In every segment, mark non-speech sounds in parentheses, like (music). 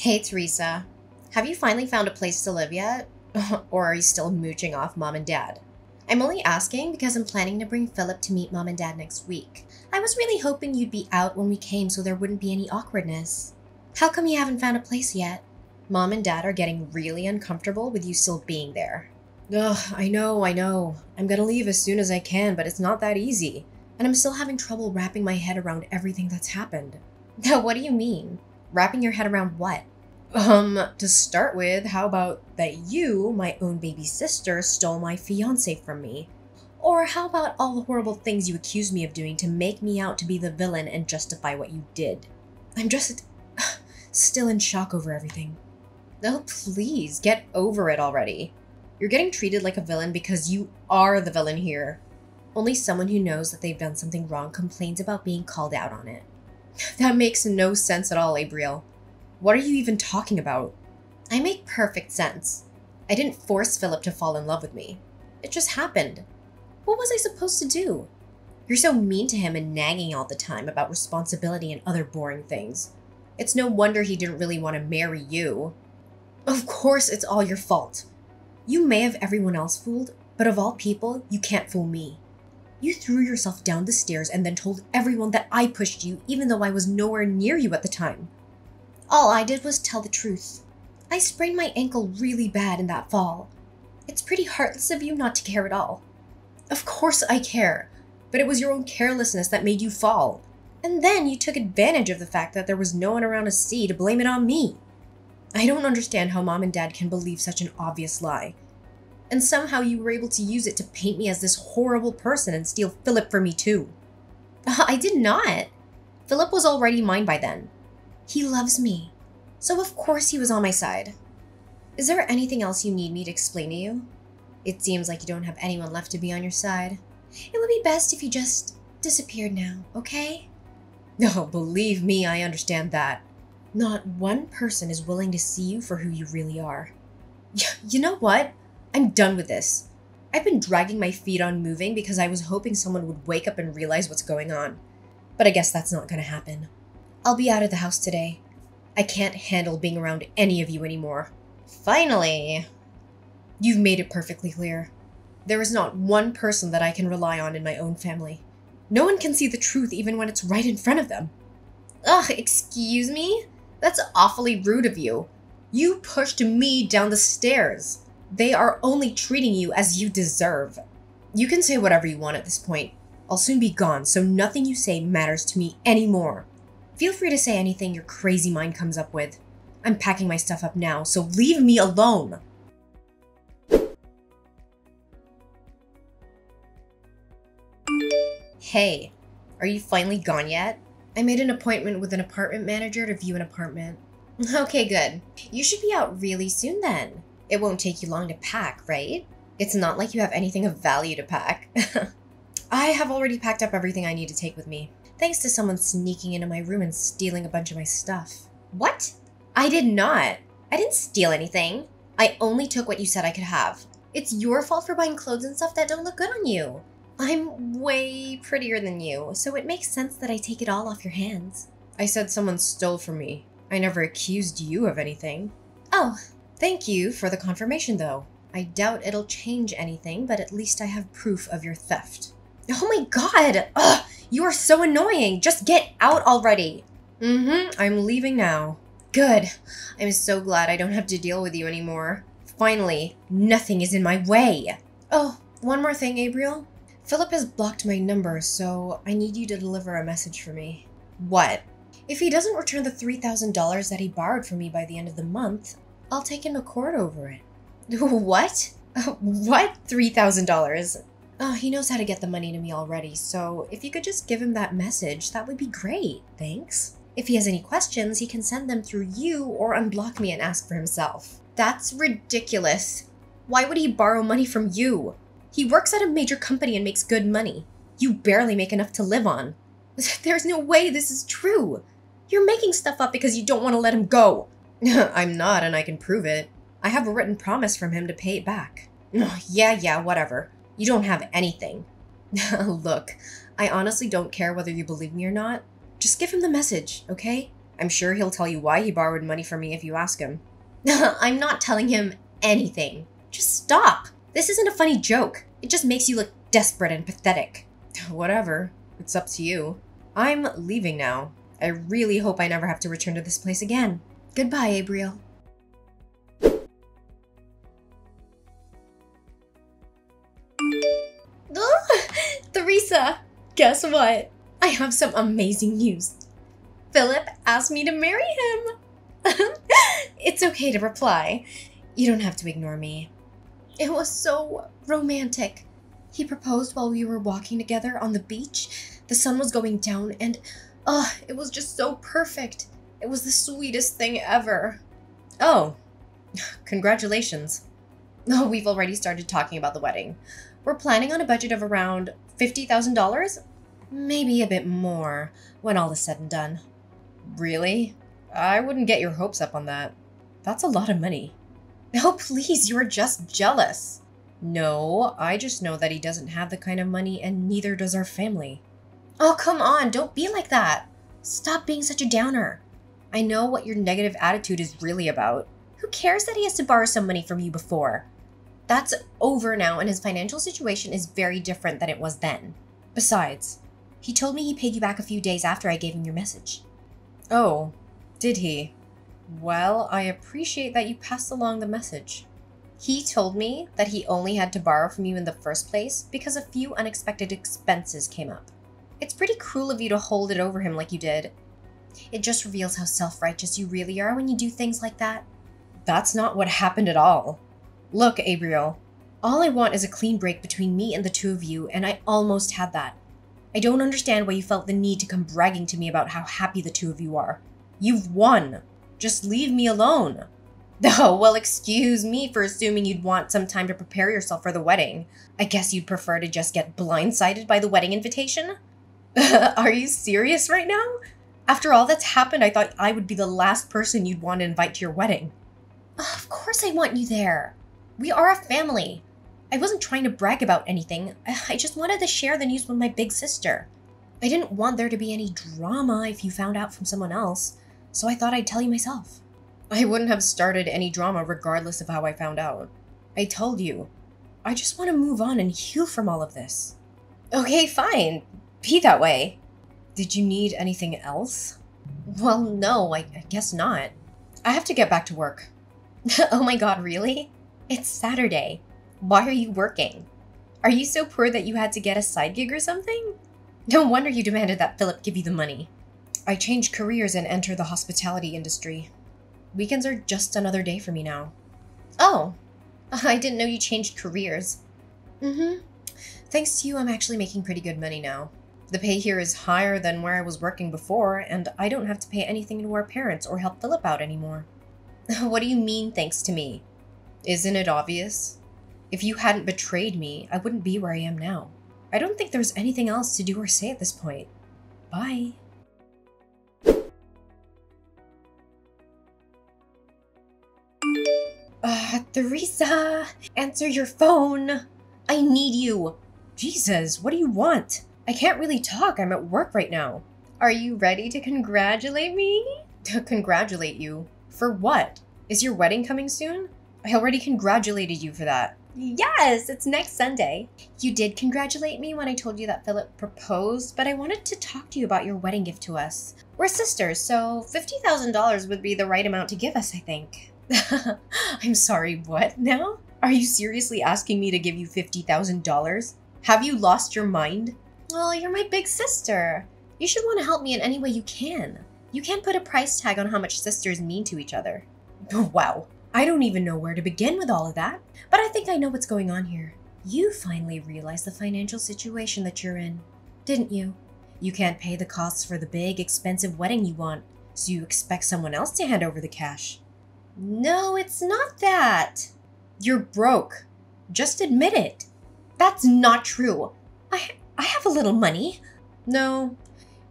Hey, Teresa. Have you finally found a place to live yet? (laughs) or are you still mooching off mom and dad? I'm only asking because I'm planning to bring Philip to meet mom and dad next week. I was really hoping you'd be out when we came so there wouldn't be any awkwardness. How come you haven't found a place yet? Mom and dad are getting really uncomfortable with you still being there. Ugh, I know, I know. I'm gonna leave as soon as I can, but it's not that easy. And I'm still having trouble wrapping my head around everything that's happened. (laughs) Now, what do you mean? Wrapping your head around what? Um, to start with, how about that you, my own baby sister, stole my fiance from me? Or how about all the horrible things you accused me of doing to make me out to be the villain and justify what you did? I'm just (sighs) still in shock over everything. Oh, please, get over it already. You're getting treated like a villain because you are the villain here. Only someone who knows that they've done something wrong complains about being called out on it. That makes no sense at all, Abriel. What are you even talking about? I make perfect sense. I didn't force Philip to fall in love with me. It just happened. What was I supposed to do? You're so mean to him and nagging all the time about responsibility and other boring things. It's no wonder he didn't really want to marry you. Of course, it's all your fault. You may have everyone else fooled, but of all people, you can't fool me. You threw yourself down the stairs and then told everyone that I pushed you, even though I was nowhere near you at the time. All I did was tell the truth. I sprained my ankle really bad in that fall. It's pretty heartless of you not to care at all. Of course I care, but it was your own carelessness that made you fall. And then you took advantage of the fact that there was no one around to see to blame it on me. I don't understand how mom and dad can believe such an obvious lie. And somehow you were able to use it to paint me as this horrible person and steal Philip from me too. I did not. Philip was already mine by then. He loves me. So of course he was on my side. Is there anything else you need me to explain to you? It seems like you don't have anyone left to be on your side. It would be best if you just disappeared now, okay? No, (laughs) oh, believe me, I understand that. Not one person is willing to see you for who you really are. (laughs) You know what? I'm done with this. I've been dragging my feet on moving because I was hoping someone would wake up and realize what's going on. But I guess that's not gonna happen. I'll be out of the house today. I can't handle being around any of you anymore. Finally! You've made it perfectly clear. There is not one person that I can rely on in my own family. No one can see the truth even when it's right in front of them. Ugh, excuse me? That's awfully rude of you. You pushed me down the stairs. They are only treating you as you deserve. You can say whatever you want at this point. I'll soon be gone, so nothing you say matters to me anymore. Feel free to say anything your crazy mind comes up with. I'm packing my stuff up now, so leave me alone! Hey, are you finally gone yet? I made an appointment with an apartment manager to view an apartment. (laughs) Okay, good. You should be out really soon then. It won't take you long to pack, right? It's not like you have anything of value to pack. (laughs) I have already packed up everything I need to take with me, thanks to someone sneaking into my room and stealing a bunch of my stuff. What? I did not. I didn't steal anything. I only took what you said I could have. It's your fault for buying clothes and stuff that don't look good on you. I'm way prettier than you, so it makes sense that I take it all off your hands. I said someone stole from me. I never accused you of anything. Oh, thank you for the confirmation, though. I doubt it'll change anything, but at least I have proof of your theft. Oh my god! Ugh! You are so annoying! Just get out already! Mm-hmm, I'm leaving now. Good. I'm so glad I don't have to deal with you anymore. Finally, nothing is in my way. Oh, one more thing, Abriel. Philip has blocked my number, so I need you to deliver a message for me. What? If he doesn't return the $3,000 that he borrowed from me by the end of the month, I'll take him to court over it. (laughs) What? (laughs) What? $3,000? Oh, he knows how to get the money to me already, so if you could just give him that message, that would be great. Thanks. If he has any questions, he can send them through you or unblock me and ask for himself. That's ridiculous. Why would he borrow money from you? He works at a major company and makes good money. You barely make enough to live on. (laughs) There's no way this is true. You're making stuff up because you don't want to let him go. (laughs) I'm not, and I can prove it. I have a written promise from him to pay it back. (sighs) yeah, yeah, whatever. You don't have anything. (laughs) Look, I honestly don't care whether you believe me or not. Just give him the message, okay? I'm sure he'll tell you why he borrowed money from me if you ask him. (laughs) I'm not telling him anything. Just stop. This isn't a funny joke. It just makes you look desperate and pathetic. (sighs) Whatever. It's up to you. I'm leaving now. I really hope I never have to return to this place again. Goodbye, Abriel. (laughs) Theresa, guess what? I have some amazing news. Philip asked me to marry him. (laughs) it's okay to reply. You don't have to ignore me. It was so romantic. He proposed while we were walking together on the beach. The sun was going down, and oh, it was just so perfect. It was the sweetest thing ever. Oh, (sighs) congratulations. Oh, we've already started talking about the wedding. We're planning on a budget of around $50,000? Maybe a bit more when all is said and done. Really? I wouldn't get your hopes up on that. That's a lot of money. Oh, please, you're just jealous. No, I just know that he doesn't have the kind of money, and neither does our family. Oh, come on, don't be like that. Stop being such a downer. I know what your negative attitude is really about. Who cares that he has to borrow some money from you before? That's over now, and his financial situation is very different than it was then. Besides, he told me he paid you back a few days after I gave him your message. Oh, did he? Well, I appreciate that you passed along the message. He told me that he only had to borrow from you in the first place because a few unexpected expenses came up. It's pretty cruel of you to hold it over him like you did. It just reveals how self righteous you really are when you do things like that. That's not what happened at all. Look, Abriel, all I want is a clean break between me and the two of you, and I almost had that. I don't understand why you felt the need to come bragging to me about how happy the two of you are. You've won. Just leave me alone. (laughs) Oh, well, excuse me for assuming you'd want some time to prepare yourself for the wedding. I guess you'd prefer to just get blindsided by the wedding invitation? (laughs) are you serious right now? After all that's happened, I thought I would be the last person you'd want to invite to your wedding. Of course I want you there. We are a family. I wasn't trying to brag about anything. I just wanted to share the news with my big sister. I didn't want there to be any drama if you found out from someone else, so I thought I'd tell you myself. I wouldn't have started any drama regardless of how I found out. I told you. I just want to move on and heal from all of this. Okay, fine. Be that way. Did you need anything else? Well, no, I, I guess not. I have to get back to work. (laughs) oh my god, really? It's Saturday. Why are you working? Are you so poor that you had to get a side gig or something? No wonder you demanded that Philip give you the money. I changed careers and entered the hospitality industry. Weekends are just another day for me now. Oh, (laughs) I didn't know you changed careers. Mm hmm. Thanks to you, I'm actually making pretty good money now. The pay here is higher than where I was working before, and I don't have to pay anything to our parents or help Philip out anymore. (laughs) what do you mean, thanks to me? Isn't it obvious? If you hadn't betrayed me, I wouldn't be where I am now. I don't think there's anything else to do or say at this point. Bye. Uh, Theresa, answer your phone. I need you. Jesus, what do you want? I can't really talk. I'm at work right now. Are you ready to congratulate me? (laughs) To congratulate you? For what? Is your wedding coming soon? I already congratulated you for that. Yes, it's next Sunday. You did congratulate me when I told you that Philip proposed, but I wanted to talk to you about your wedding gift to us. We're sisters, so $50,000 would be the right amount to give us, I think. (laughs) I'm sorry, what now? Are you seriously asking me to give you $50,000? Have you lost your mind? Well, you're my big sister. You should want to help me in any way you can. You can't put a price tag on how much sisters mean to each other. (laughs) Wow, I don't even know where to begin with all of that, but I think I know what's going on here. You finally realized the financial situation that you're in, didn't you? You can't pay the costs for the big, expensive wedding you want, so you expect someone else to hand over the cash. No, it's not that. You're broke. Just admit it. That's not true. I I have a little money. No.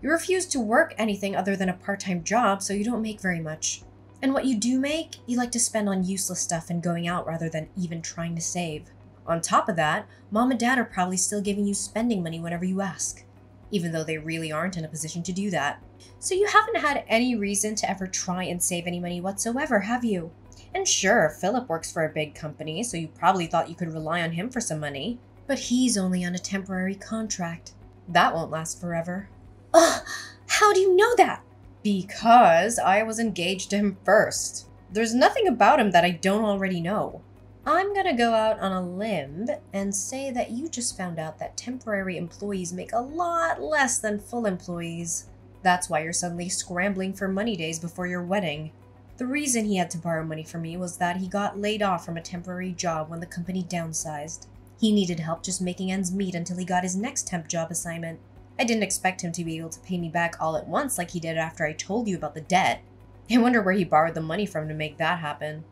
You refuse to work anything other than a part-time job, so you don't make very much. And what you do make, you like to spend on useless stuff and going out rather than even trying to save. On top of that, mom and dad are probably still giving you spending money whenever you ask, even though they really aren't in a position to do that. So you haven't had any reason to ever try and save any money whatsoever, have you? And sure, Philip works for a big company, so you probably thought you could rely on him for some money. But he's only on a temporary contract. That won't last forever. Ugh, how do you know that? Because I was engaged to him first. There's nothing about him that I don't already know. I'm gonna go out on a limb and say that you just found out that temporary employees make a lot less than full employees. That's why you're suddenly scrambling for money days before your wedding. The reason he had to borrow money from me was that he got laid off from a temporary job when the company downsized. He needed help just making ends meet until he got his next temp job assignment. I didn't expect him to be able to pay me back all at once like he did after I told you about the debt. I wonder where he borrowed the money from to make that happen.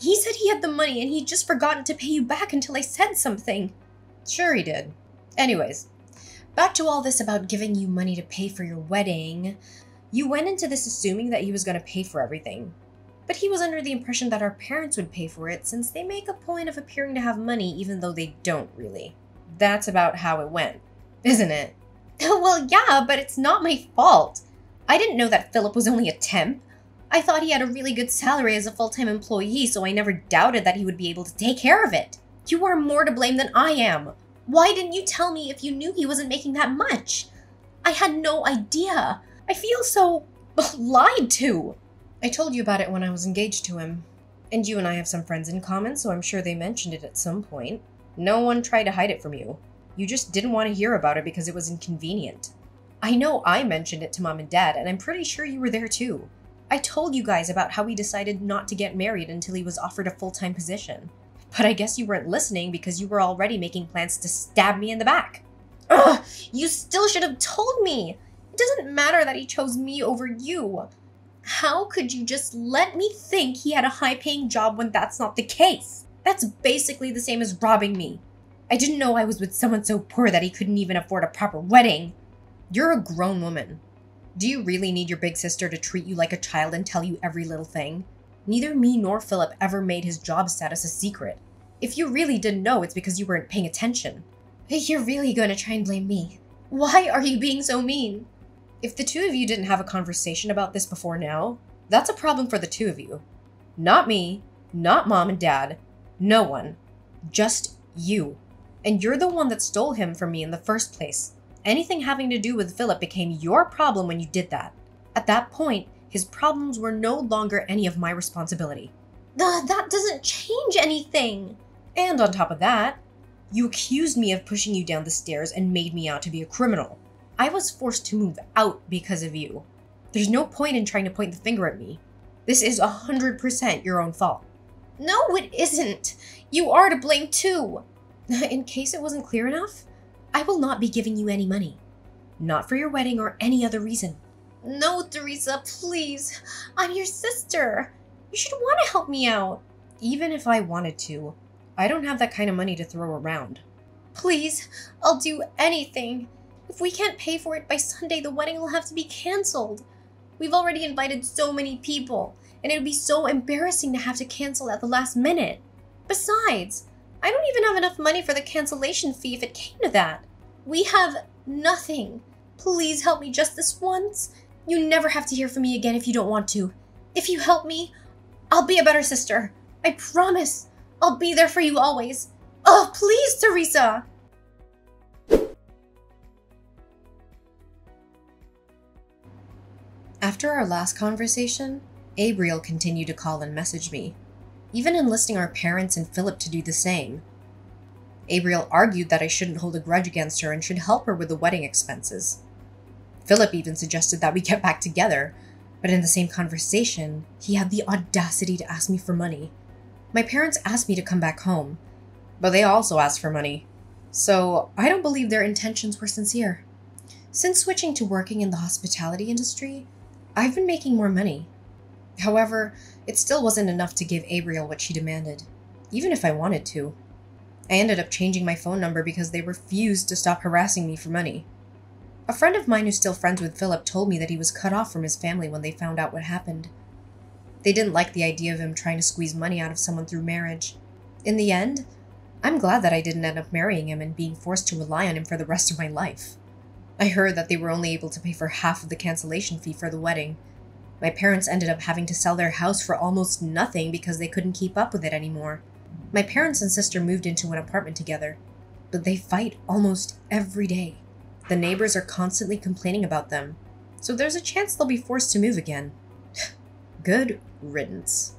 He said he had the money and he'd just forgotten to pay you back until I said something. Sure, he did. Anyways, back to all this about giving you money to pay for your wedding. You went into this assuming that he was going to pay for everything. But he was under the impression that our parents would pay for it since they make a point of appearing to have money even though they don't really. That's about how it went, isn't it? (laughs) well, yeah, but it's not my fault. I didn't know that Philip was only a temp. I thought he had a really good salary as a full time employee, so I never doubted that he would be able to take care of it. You are more to blame than I am. Why didn't you tell me if you knew he wasn't making that much? I had no idea. I feel so (laughs) lied to. I told you about it when I was engaged to him. And you and I have some friends in common, so I'm sure they mentioned it at some point. No one tried to hide it from you. You just didn't want to hear about it because it was inconvenient. I know I mentioned it to mom and dad, and I'm pretty sure you were there too. I told you guys about how he decided not to get married until he was offered a full time position. But I guess you weren't listening because you were already making plans to stab me in the back. Ugh! You still should have told me! It doesn't matter that he chose me over you. How could you just let me think he had a high paying job when that's not the case? That's basically the same as robbing me. I didn't know I was with someone so poor that he couldn't even afford a proper wedding. You're a grown woman. Do you really need your big sister to treat you like a child and tell you every little thing? Neither me nor Philip ever made his job status a secret. If you really didn't know, it's because you weren't paying attention. You're really going to try and blame me. Why are you being so mean? If the two of you didn't have a conversation about this before now, that's a problem for the two of you. Not me, not mom and dad, no one. Just you. And you're the one that stole him from me in the first place. Anything having to do with Philip became your problem when you did that. At that point, his problems were no longer any of my responsibility. Uh, that doesn't change anything. And on top of that, you accused me of pushing you down the stairs and made me out to be a criminal. I was forced to move out because of you. There's no point in trying to point the finger at me. This is 100% your own fault. No, it isn't. You are to blame too. (laughs) In case it wasn't clear enough, I will not be giving you any money. Not for your wedding or any other reason. No, Teresa, please. I'm your sister. You should want to help me out. Even if I wanted to, I don't have that kind of money to throw around. Please, I'll do anything. If we can't pay for it by Sunday, the wedding will have to be canceled. We've already invited so many people, and it would be so embarrassing to have to cancel at the last minute. Besides, I don't even have enough money for the cancellation fee if it came to that. We have nothing. Please help me just this once. You never have to hear from me again if you don't want to. If you help me, I'll be a better sister. I promise. I'll be there for you always. Oh, please, Teresa. After our last conversation, Abriel continued to call and message me even enlisting our parents and Philip to do the same. Abriel argued that I shouldn't hold a grudge against her and should help her with the wedding expenses. Philip even suggested that we get back together, but in the same conversation, he had the audacity to ask me for money. My parents asked me to come back home, but they also asked for money, so I don't believe their intentions were sincere. Since switching to working in the hospitality industry, I've been making more money. However, it still wasn't enough to give Abriel what she demanded, even if I wanted to. I ended up changing my phone number because they refused to stop harassing me for money. A friend of mine who's still friends with Philip told me that he was cut off from his family when they found out what happened. They didn't like the idea of him trying to squeeze money out of someone through marriage. In the end, I'm glad that I didn't end up marrying him and being forced to rely on him for the rest of my life. I heard that they were only able to pay for half of the cancellation fee for the wedding. My parents ended up having to sell their house for almost nothing because they couldn't keep up with it anymore. My parents and sister moved into an apartment together, but they fight almost every day. The neighbors are constantly complaining about them, so there's a chance they'll be forced to move again. (sighs) Good riddance.